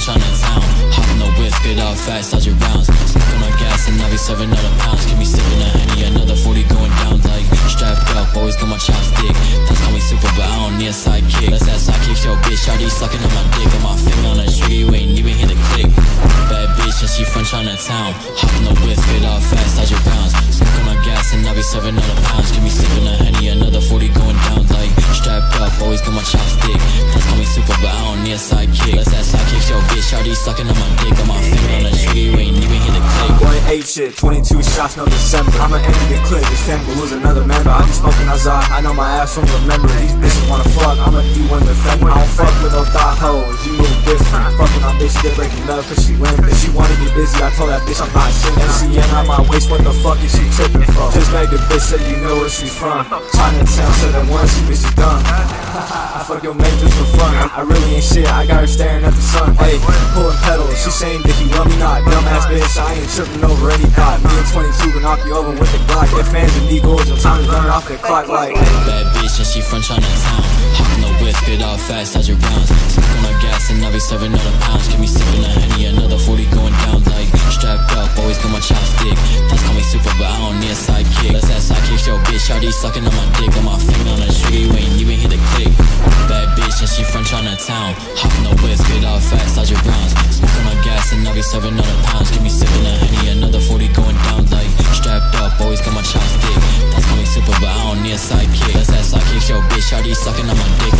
The. Hop in the whip, get out fast, dodge your rounds. Smoking on gas and I be serving other pounds. Give me sipping a henny, another 40 going down like strapped up. Always got my chopstick. That's call me super, but I don't need a sidekick. Let's that sidekick, yo, bitch. Shawty sucking on my dick. Got my finger on the trigger, you ain't even hit the click. Bad bitch, and she on the. Hop in the whip, get out fast, dodge your rounds. Smoking on gas and I be serving other pounds. Give me sipping a need a sidekick. Let's that sidekick, yo, bitch. Shawty sucking on my dick. Got my finger on the trigger, you ain't even hit the click. Boy, eight shit, 22 shots, no December. I'ma an enemy clip, this fan will lose another member. I be smoking Azar, I know my ass won't remember. These bitches wanna fuck, I'ma do one defender. I don't fuck with no thought hoes, you move different. On bitch, get breaking love, cause she win. If she wanna get busy, I told that bitch I'm not singing. MCN on my waist, what the fuck is she tripping for? Just make the bitch say you know where she's from. Chinatown, said that once, she bitch is done. I fuck your mate just for fun. I really ain't shit, I got her staring at the sun. Hey, pulling pedals, she saying that he love me not. Dumbass bitch, I ain't tripping over any thought. Me and 22 will knock you over with the Glock. Get fans and eagles, your time is running off the clock like. Bad bitch and she French on the town. Hop in the whip, get out fast, as your rounds. On and I'll be serving other pounds. Give me sipping a henny, another 40 going down like strapped up. Always got my chopstick. That's call me super, but I don't need a sidekick. Let's that sidekick, yo, bitch. Shawty sucking on my dick. Got my finger on the trigger, you ain't even hit the click. Bad bitch and she French on the town. Hop in the whip, get out fast, dodge your rounds. Smoking on gas and I'll be serving other pounds. Give me sipping a henny, another 40 going down like strapped up. Always got my chopstick. That's call me super, but I don't need a sidekick. Let's that sidekick, yo, bitch. Shawty sucking on my dick.